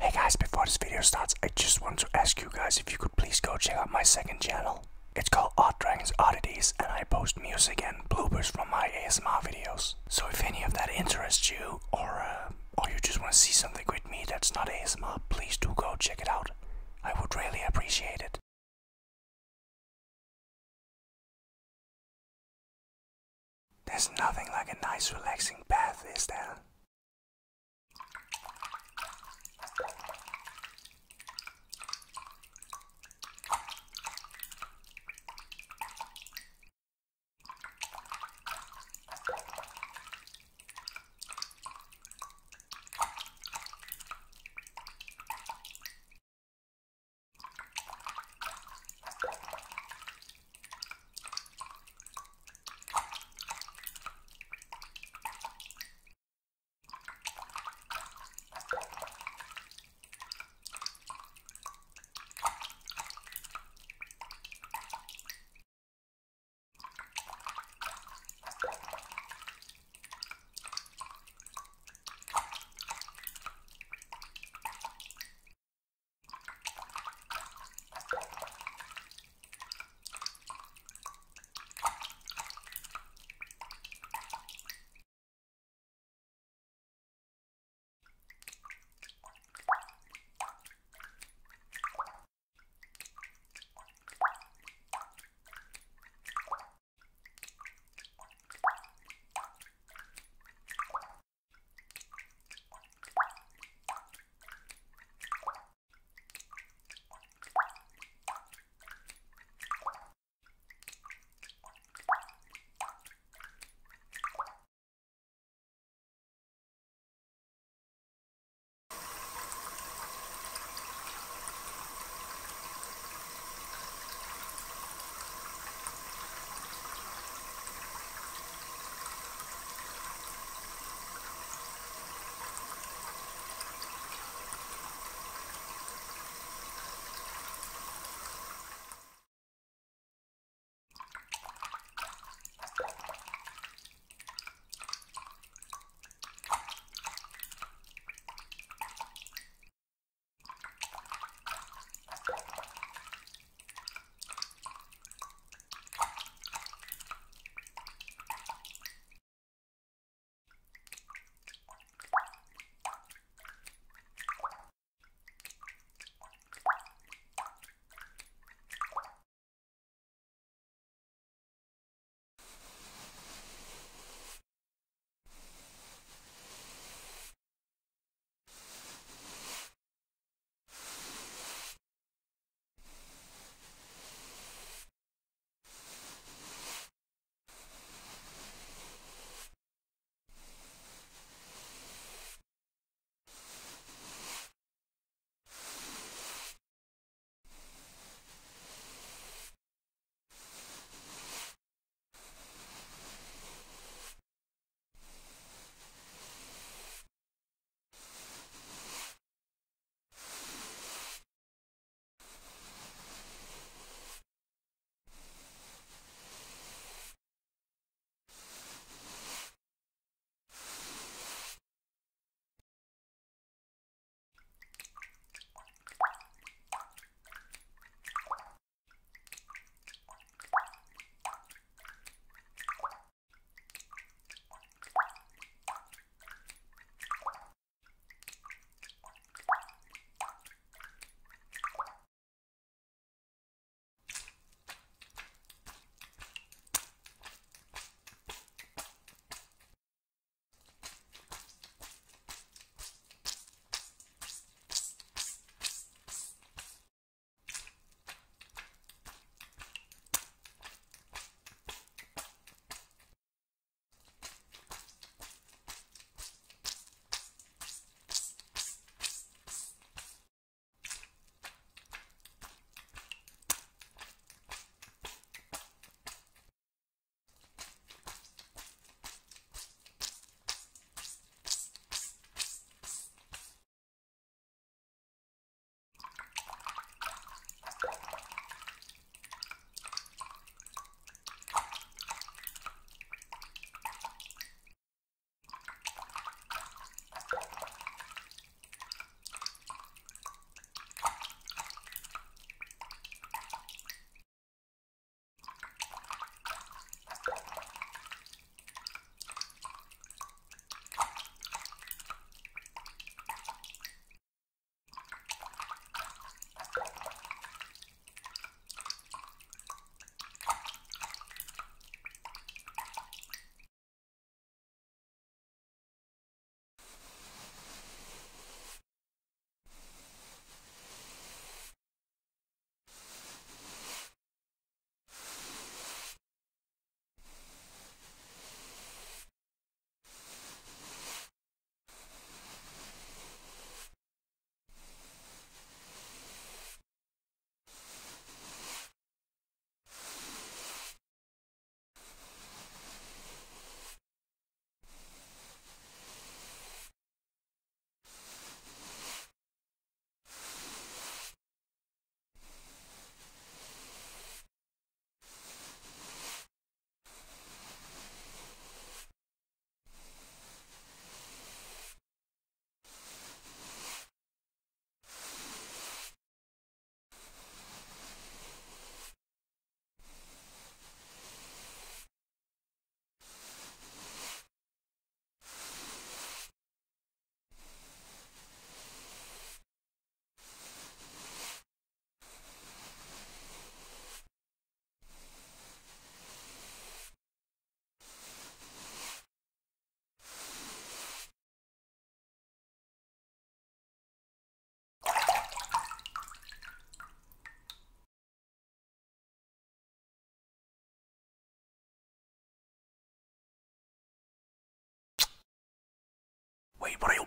Hey guys, before this video starts, I just want to ask you guys if you could please go check out my second channel. It's called Odd Dragons Oddities, and I post music and bloopers from my ASMR videos. So if any of that interests you, or uh, or you just want to see something with me that's not ASMR, please do go check it out. I would really appreciate it. There's nothing like a nice relaxing bath, is there? もらよ。